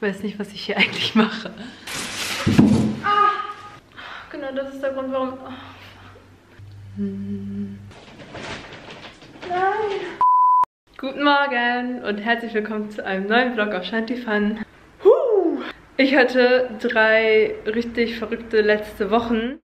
Ich weiß nicht, was ich hier eigentlich mache. Ah! Genau, das ist der Grund, warum... Oh. Nein! Guten Morgen und herzlich willkommen zu einem neuen Vlog auf Shanty Fun. Ich hatte drei richtig verrückte letzte Wochen.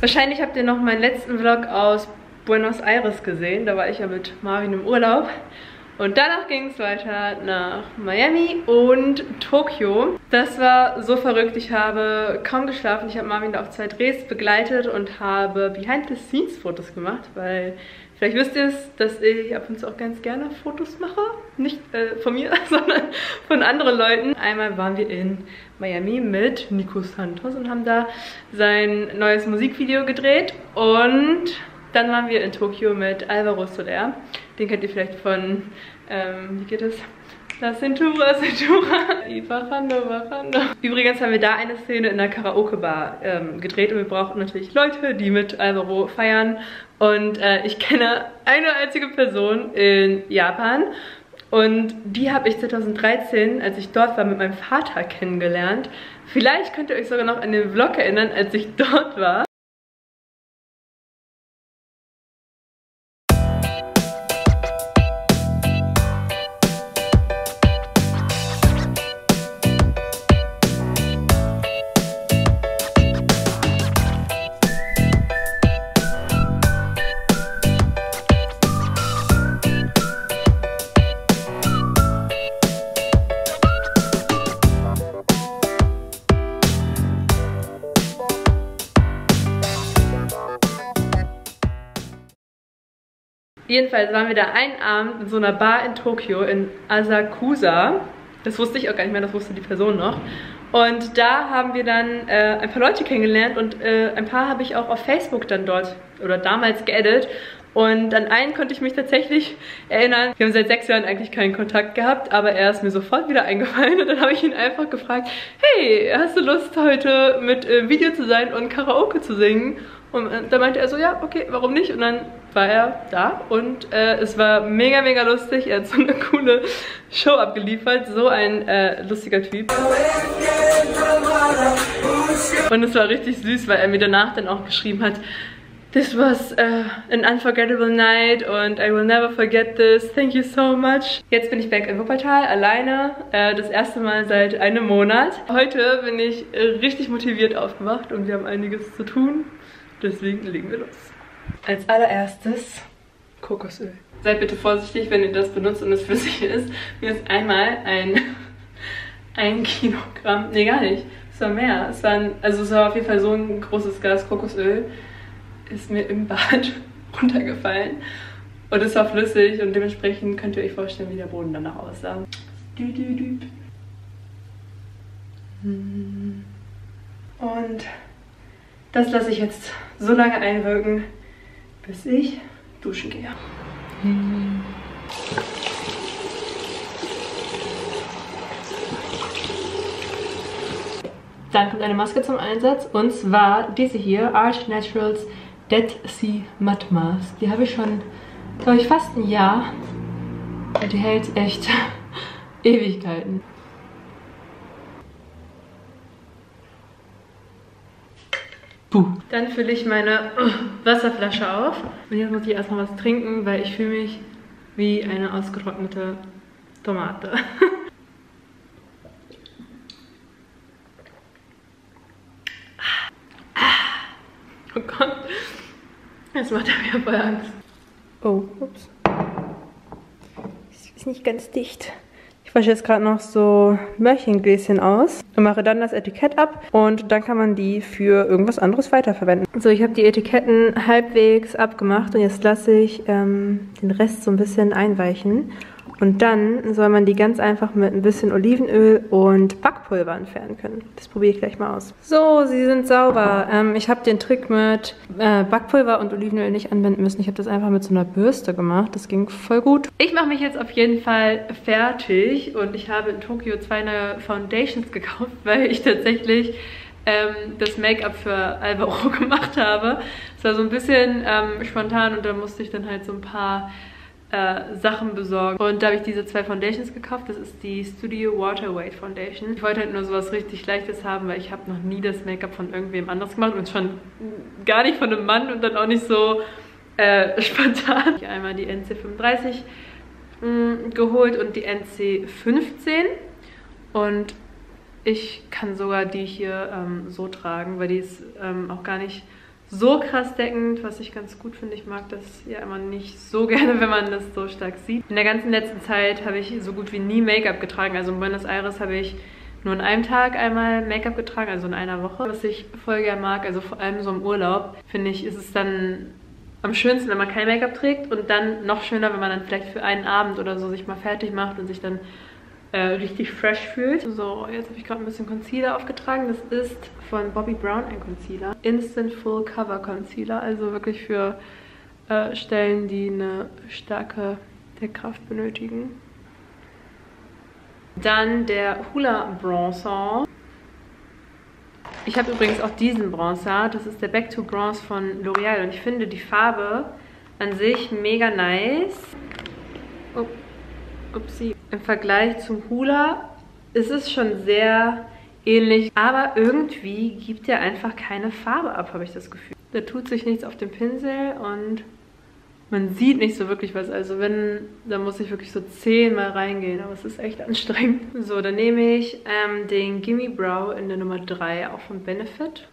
Wahrscheinlich habt ihr noch meinen letzten Vlog aus Buenos Aires gesehen. Da war ich ja mit Marvin im Urlaub. Und danach ging es weiter nach Miami und Tokio. Das war so verrückt. Ich habe kaum geschlafen. Ich habe Marvin da auf zwei Drehs begleitet und habe Behind-the-Scenes-Fotos gemacht, weil vielleicht wisst ihr es, dass ich ab und zu auch ganz gerne Fotos mache. Nicht äh, von mir, sondern von anderen Leuten. Einmal waren wir in Miami mit Nico Santos und haben da sein neues Musikvideo gedreht. Und dann waren wir in Tokio mit Alvaro Soler. Den kennt ihr vielleicht von, ähm, wie geht es? La Cintura, Cintura. Y bajando, bajando. Übrigens haben wir da eine Szene in der Karaoke-Bar ähm, gedreht und wir brauchten natürlich Leute, die mit Alvaro feiern. Und äh, ich kenne eine einzige Person in Japan und die habe ich 2013, als ich dort war, mit meinem Vater kennengelernt. Vielleicht könnt ihr euch sogar noch an den Vlog erinnern, als ich dort war. Jedenfalls waren wir da einen Abend in so einer Bar in Tokio, in Asakusa. Das wusste ich auch gar nicht mehr, das wusste die Person noch. Und da haben wir dann äh, ein paar Leute kennengelernt und äh, ein paar habe ich auch auf Facebook dann dort oder damals geaddet. Und an einen konnte ich mich tatsächlich erinnern. Wir haben seit sechs Jahren eigentlich keinen Kontakt gehabt, aber er ist mir sofort wieder eingefallen. Und dann habe ich ihn einfach gefragt, hey, hast du Lust heute mit äh, Video zu sein und Karaoke zu singen? Und äh, da meinte er so, ja, okay, warum nicht? Und dann war er da und äh, es war mega, mega lustig. Er hat so eine coole Show abgeliefert. So ein äh, lustiger Typ. Und es war richtig süß, weil er mir danach dann auch geschrieben hat, This was uh, an unforgettable night and I will never forget this. Thank you so much. Jetzt bin ich back in Wuppertal, alleine. Uh, das erste Mal seit einem Monat. Heute bin ich richtig motiviert aufgewacht und wir haben einiges zu tun. Deswegen legen wir los. Als allererstes Kokosöl. Seid bitte vorsichtig, wenn ihr das benutzt und es flüssig ist. Mir ist einmal ein, ein Kilogramm, nee gar nicht, es war mehr. Es war, ein, also es war auf jeden Fall so ein großes Glas Kokosöl, ist mir im Bad runtergefallen. Und es war flüssig und dementsprechend könnt ihr euch vorstellen, wie der Boden danach aussah. Und das lasse ich jetzt so lange einwirken, bis ich duschen gehe. Dann kommt eine Maske zum Einsatz und zwar diese hier, Art Naturals Dead Sea Mud Mask. Die habe ich schon, glaube ich, fast ein Jahr. Und die hält echt Ewigkeiten. Puh. Dann fülle ich meine Wasserflasche auf. Und jetzt muss ich erstmal was trinken, weil ich fühle mich wie eine ausgetrocknete Tomate. oh Gott. Das macht er mir voll Angst. Oh, ups. Ist nicht ganz dicht. Ich wasche jetzt gerade noch so Möhrchengläschen aus. Und mache dann das Etikett ab und dann kann man die für irgendwas anderes weiterverwenden. So, ich habe die Etiketten halbwegs abgemacht und jetzt lasse ich ähm, den Rest so ein bisschen einweichen. Und dann soll man die ganz einfach mit ein bisschen Olivenöl und Backpulver entfernen können. Das probiere ich gleich mal aus. So, sie sind sauber. Ähm, ich habe den Trick mit äh, Backpulver und Olivenöl nicht anwenden müssen. Ich habe das einfach mit so einer Bürste gemacht. Das ging voll gut. Ich mache mich jetzt auf jeden Fall fertig und ich habe in Tokio zwei neue Foundations gekauft, weil ich tatsächlich ähm, das Make-up für Alvaro gemacht habe. Es war so ein bisschen ähm, spontan und da musste ich dann halt so ein paar äh, Sachen besorgen. Und da habe ich diese zwei Foundations gekauft. Das ist die Studio Water Weight Foundation. Ich wollte halt nur sowas richtig Leichtes haben, weil ich habe noch nie das Make-up von irgendwem anders gemacht und schon gar nicht von einem Mann und dann auch nicht so äh, spontan. Ich habe einmal die NC35 mh, mm, geholt und die NC15 und ich kann sogar die hier ähm, so tragen, weil die ist ähm, auch gar nicht so krass deckend, was ich ganz gut finde. Ich mag das ja immer nicht so gerne, wenn man das so stark sieht. In der ganzen letzten Zeit habe ich so gut wie nie Make-up getragen. Also in Buenos Aires habe ich nur an einem Tag einmal Make-up getragen, also in einer Woche. Was ich voll gerne mag, also vor allem so im Urlaub, finde ich, ist es dann am schönsten, wenn man kein Make-up trägt und dann noch schöner, wenn man dann vielleicht für einen Abend oder so sich mal fertig macht und sich dann äh, richtig fresh fühlt. So, jetzt habe ich gerade ein bisschen Concealer aufgetragen. Das ist von Bobbi Brown ein Concealer. Instant Full Cover Concealer, also wirklich für äh, Stellen, die eine starke Deckkraft benötigen. Dann der Hula Bronzer. Ich habe übrigens auch diesen Bronzer. Das ist der Back to Bronze von L'Oreal. Und ich finde die Farbe an sich mega nice. Oh, upsie. Im Vergleich zum Hula ist es schon sehr ähnlich. Aber irgendwie gibt er einfach keine Farbe ab, habe ich das Gefühl. Da tut sich nichts auf dem Pinsel und man sieht nicht so wirklich was. Also wenn, dann muss ich wirklich so zehnmal reingehen. Aber es ist echt anstrengend. So, dann nehme ich ähm, den Gimme Brow in der Nummer 3, auch von Benefit.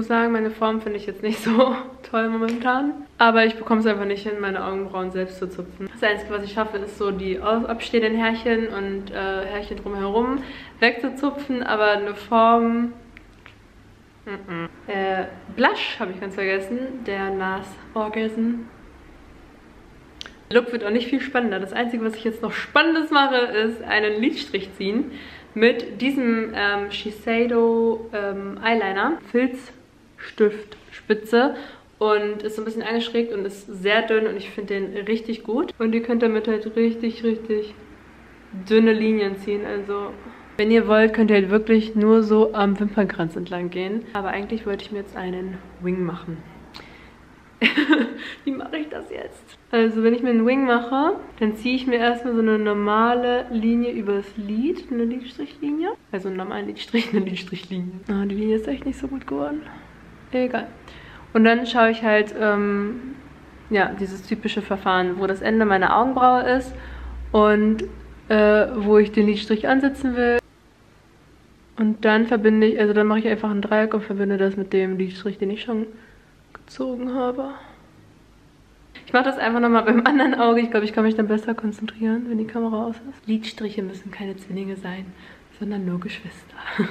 Muss sagen, meine Form finde ich jetzt nicht so toll momentan. Aber ich bekomme es einfach nicht hin, meine Augenbrauen selbst zu zupfen. Das Einzige, was ich schaffe, ist so die abstehenden Härchen und äh, Härchen drumherum wegzuzupfen. Aber eine Form... Mm -mm. Äh, Blush habe ich ganz vergessen. Der NARS Orgasm. Der Look wird auch nicht viel spannender. Das Einzige, was ich jetzt noch Spannendes mache, ist einen Lidstrich ziehen mit diesem ähm, Shiseido ähm, Eyeliner. Filz Stiftspitze und ist so ein bisschen angeschrägt und ist sehr dünn und ich finde den richtig gut. Und ihr könnt damit halt richtig, richtig dünne Linien ziehen. Also wenn ihr wollt, könnt ihr halt wirklich nur so am Wimpernkranz entlang gehen. Aber eigentlich wollte ich mir jetzt einen Wing machen. Wie mache ich das jetzt? Also wenn ich mir einen Wing mache, dann ziehe ich mir erstmal so eine normale Linie übers Lid, eine Lidstrichlinie. Also einen normalen Lidstrich, eine Lidstrichlinie. Oh, die Linie ist echt nicht so gut geworden. Egal. Und dann schaue ich halt, ähm, ja, dieses typische Verfahren, wo das Ende meiner Augenbraue ist und äh, wo ich den Lidstrich ansetzen will. Und dann verbinde ich, also dann mache ich einfach ein Dreieck und verbinde das mit dem Lidstrich, den ich schon gezogen habe. Ich mache das einfach nochmal beim anderen Auge. Ich glaube, ich kann mich dann besser konzentrieren, wenn die Kamera aus ist. Lidstriche müssen keine Zwillinge sein, sondern nur Geschwister.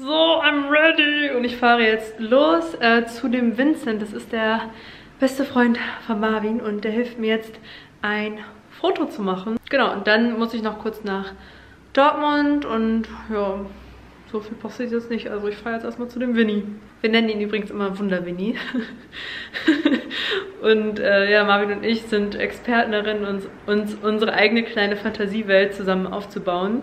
So, I'm ready. Und ich fahre jetzt los äh, zu dem Vincent. Das ist der beste Freund von Marvin und der hilft mir jetzt ein Foto zu machen. Genau, und dann muss ich noch kurz nach Dortmund und ja, so viel passiert jetzt nicht. Also ich fahre jetzt erstmal zu dem Winnie. Wir nennen ihn übrigens immer Wunder-Winnie. und äh, ja, Marvin und ich sind Experten darin, uns, uns unsere eigene kleine Fantasiewelt zusammen aufzubauen.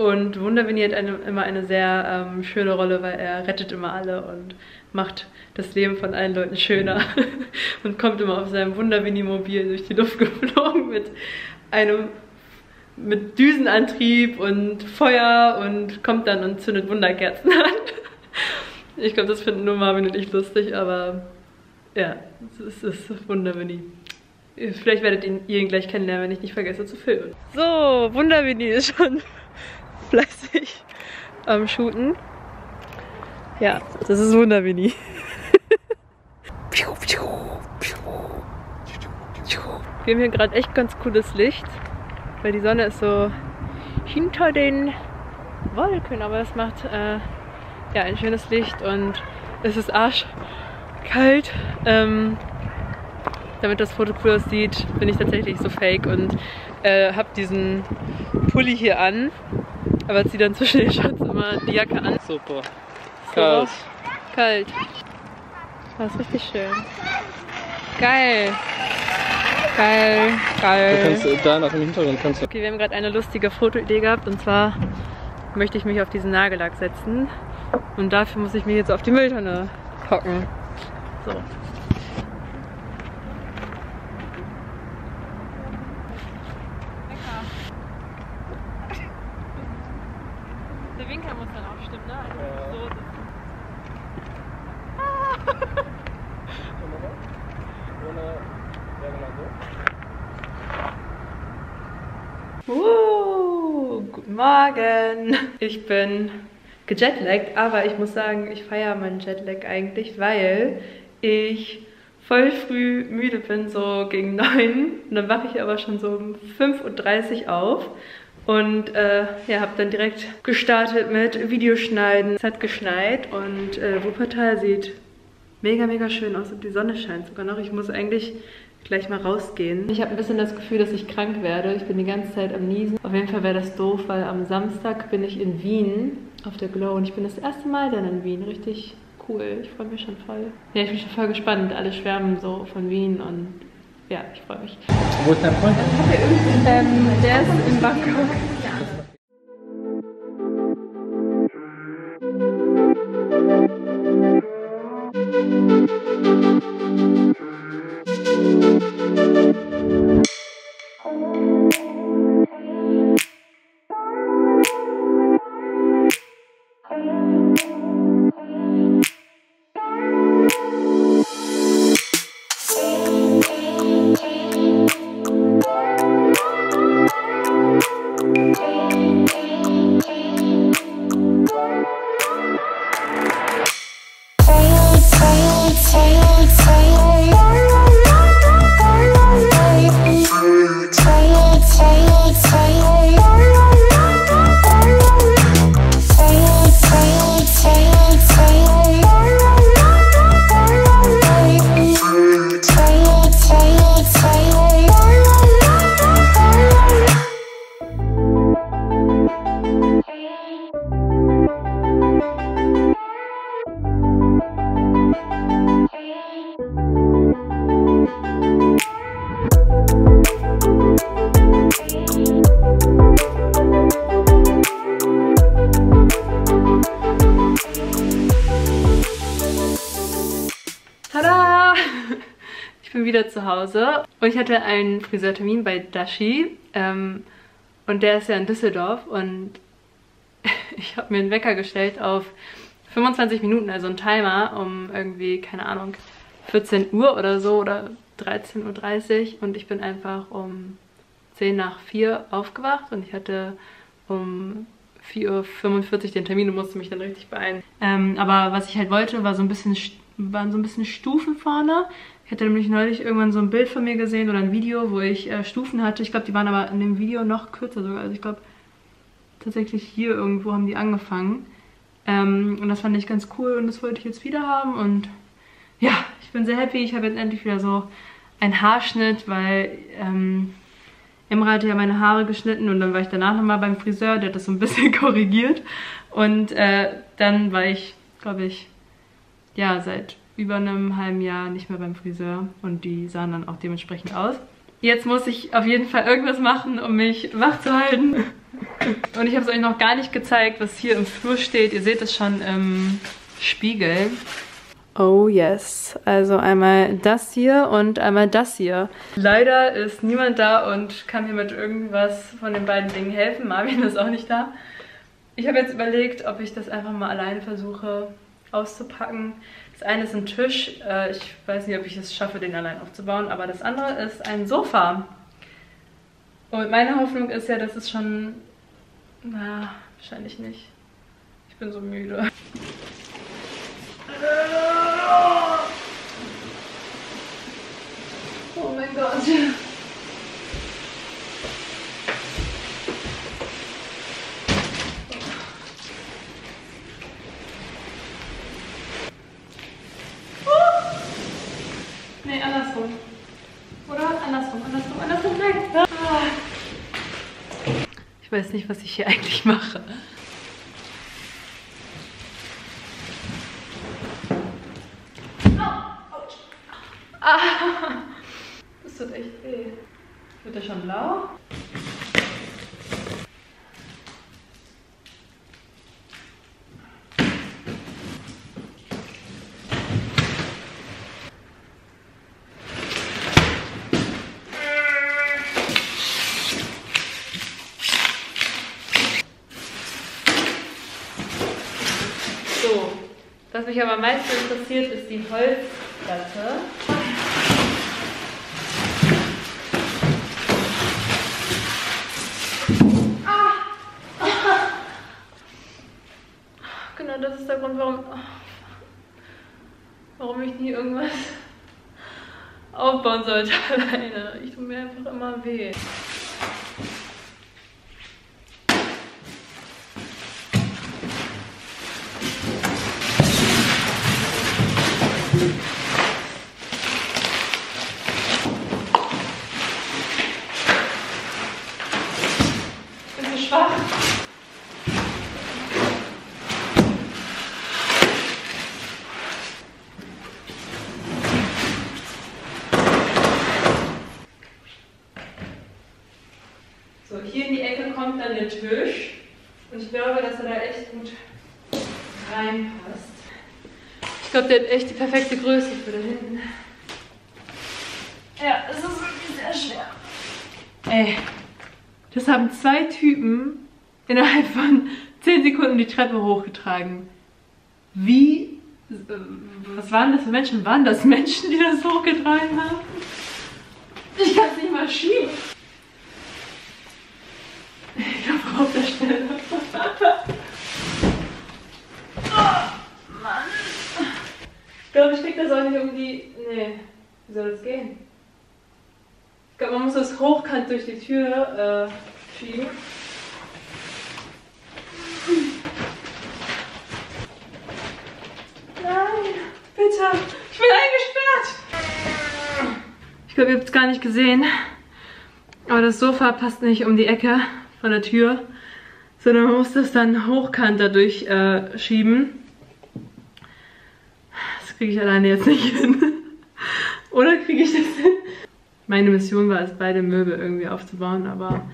Und Wunderwinnie hat eine, immer eine sehr ähm, schöne Rolle, weil er rettet immer alle und macht das Leben von allen Leuten schöner. und kommt immer auf seinem Wunderwinnie-Mobil durch die Luft geflogen mit einem mit Düsenantrieb und Feuer und kommt dann und zündet Wunderkerzen an. Ich glaube, das finden nur Marvin und ich lustig, aber ja, es ist Wunderwinnie. Vielleicht werdet ihr ihn gleich kennenlernen, wenn ich nicht vergesse zu filmen. So, Wunderwinnie ist schon fleißig am Shooten. Ja, das ist Wunderwinnie. Wir haben hier gerade echt ganz cooles Licht, weil die Sonne ist so hinter den Wolken, aber es macht äh, ja ein schönes Licht und es ist arschkalt. Ähm, damit das Foto cool aussieht, bin ich tatsächlich so fake und äh, habe diesen Pulli hier an, aber ziehe dann zwischen den Shots immer die Jacke an. Super. Kalt. Kalt. Das ist richtig schön. Geil. Geil, geil. Du kannst äh, da nach dem Hintergrund kannst du. Okay, wir haben gerade eine lustige Fotoidee gehabt und zwar möchte ich mich auf diesen Nagellack setzen und dafür muss ich mich jetzt auf die Mülltonne hocken. So. Der Winkel muss dann auch stimmen, ne? Also so Uh, guten Morgen. Ich bin gejetlaggt, aber ich muss sagen, ich feiere meinen Jetlag eigentlich, weil ich voll früh müde bin, so gegen 9. Und dann wache ich aber schon so um 5.30 Uhr auf. Und äh, ja, habe dann direkt gestartet mit Videoschneiden. Es hat geschneit und äh, Wuppertal sieht mega, mega schön aus und die Sonne scheint sogar noch. Ich muss eigentlich gleich mal rausgehen. Ich habe ein bisschen das Gefühl, dass ich krank werde. Ich bin die ganze Zeit am Niesen. Auf jeden Fall wäre das doof, weil am Samstag bin ich in Wien auf der Glow und ich bin das erste Mal dann in Wien. Richtig cool. Ich freue mich schon voll. Ja, ich bin schon voll gespannt. Alle schwärmen so von Wien und ja, ich freue mich. Wo ist dein Freund? Ähm, der ist in Bangkok. Ich bin wieder zu Hause und ich hatte einen Friseurtermin bei Dashi ähm, und der ist ja in Düsseldorf und ich habe mir einen Wecker gestellt auf 25 Minuten, also einen Timer, um irgendwie, keine Ahnung, 14 Uhr oder so oder 13.30 Uhr und ich bin einfach um 10 nach 4 aufgewacht und ich hatte um 4.45 Uhr den Termin und musste mich dann richtig beeilen. Ähm, aber was ich halt wollte, war so ein bisschen, waren so ein bisschen Stufen vorne. Ich hatte nämlich neulich irgendwann so ein Bild von mir gesehen oder ein Video, wo ich äh, Stufen hatte. Ich glaube, die waren aber in dem Video noch kürzer sogar. Also ich glaube, tatsächlich hier irgendwo haben die angefangen. Ähm, und das fand ich ganz cool und das wollte ich jetzt wieder haben. Und ja, ich bin sehr happy. Ich habe jetzt endlich wieder so einen Haarschnitt, weil ähm, Emra hatte ja meine Haare geschnitten und dann war ich danach nochmal beim Friseur, der hat das so ein bisschen korrigiert. Und äh, dann war ich, glaube ich, ja, seit über einem halben Jahr nicht mehr beim Friseur und die sahen dann auch dementsprechend aus. Jetzt muss ich auf jeden Fall irgendwas machen, um mich wach zu halten. Und ich habe es euch noch gar nicht gezeigt, was hier im Flur steht. Ihr seht es schon im Spiegel. Oh yes. Also einmal das hier und einmal das hier. Leider ist niemand da und kann mir mit irgendwas von den beiden Dingen helfen. Marvin ist auch nicht da. Ich habe jetzt überlegt, ob ich das einfach mal alleine versuche auszupacken. Das eine ist ein Tisch. Äh, ich weiß nicht, ob ich es schaffe, den allein aufzubauen. Aber das andere ist ein Sofa. Und meine Hoffnung ist ja, dass es schon... Na, wahrscheinlich nicht. Ich bin so müde. Oh mein Gott. Nee, andersrum. Oder? Andersrum, andersrum, andersrum. Nein. Ah. Ich weiß nicht, was ich hier eigentlich mache. Ah, das tut echt weh. Wird der schon blau? So, was mich aber am meisten interessiert, ist die Holzplatte. Genau, das ist der Grund, warum, warum ich nie irgendwas aufbauen sollte alleine. Ich tue mir einfach immer weh. Ich bin so schwach. So, hier in die Ecke kommt dann der Tisch. Und ich glaube, dass er da echt gut reinpasst. Hat echt die perfekte Größe für da hinten. Ja, es ist wirklich sehr schwer. Ey, das haben zwei Typen innerhalb von 10 Sekunden die Treppe hochgetragen. Wie. Was waren das für Menschen? Waren das Menschen, die das hochgetragen haben? Ich kann es nicht mal schieben. Ich glaube, auf der Stelle. Oh, Mann. Ich glaube, ich krieg das auch nicht um die. Nee, wie soll das gehen? Ich glaube, man muss das hochkant durch die Tür äh, schieben. Nein, bitte. Ich bin eingesperrt. Ich glaube, ihr habt es gar nicht gesehen. Aber das Sofa passt nicht um die Ecke von der Tür, sondern man muss das dann hochkant dadurch äh, schieben. Kriege ich alleine jetzt nicht hin. Oder kriege ich das hin? Meine Mission war es, beide Möbel irgendwie aufzubauen, aber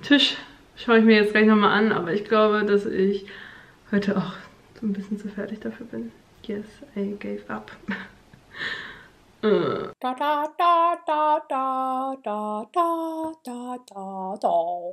Tisch schaue ich mir jetzt gleich nochmal an, aber ich glaube, dass ich heute auch so ein bisschen zu fertig dafür bin. Yes, I gave up. Äh. Da da da da da da da da da da.